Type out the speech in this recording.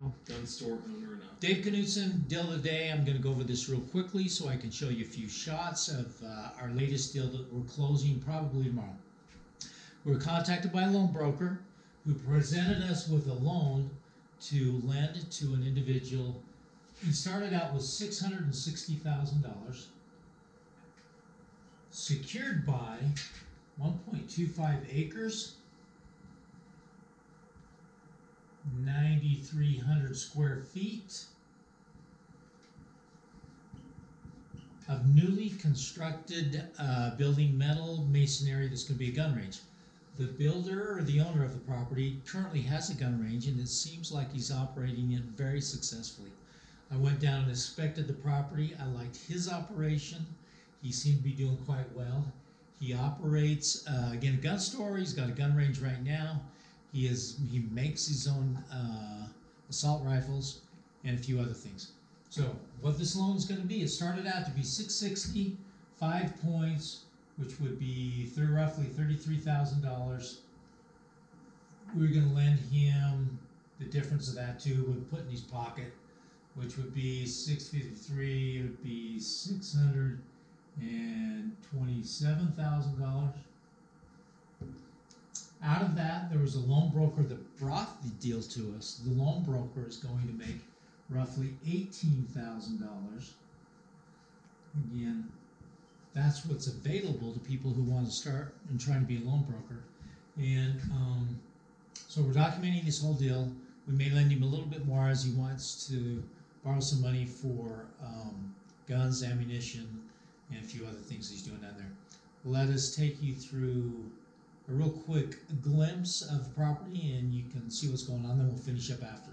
gun store owner now. Dave Knudson, deal of the day. I'm going to go over this real quickly so I can show you a few shots of uh, our latest deal that we're closing probably tomorrow. We were contacted by a loan broker who presented us with a loan to lend to an individual. He started out with $660,000, secured by 1.25 acres 9,300 square feet of newly constructed uh, building metal masonry that's going to be a gun range. The builder or the owner of the property currently has a gun range and it seems like he's operating it very successfully. I went down and inspected the property. I liked his operation. He seemed to be doing quite well. He operates, uh, again, a gun store. He's got a gun range right now. He is he makes his own uh, assault rifles and a few other things. So what this loan is going to be, it started out to be 660, five points, which would be th- roughly $33,000. We were going to lend him the difference of that too, would put in his pocket, which would be 653, it would be $627,000. Out of that, there was a loan broker that brought the deal to us. The loan broker is going to make roughly eighteen thousand dollars. Again, that's what's available to people who want to start and trying to be a loan broker. And um, so we're documenting this whole deal. We may lend him a little bit more as he wants to borrow some money for um, guns, ammunition, and a few other things he's doing down there. Let us take you through a real quick glimpse of the property and you can see what's going on, then we'll finish up after.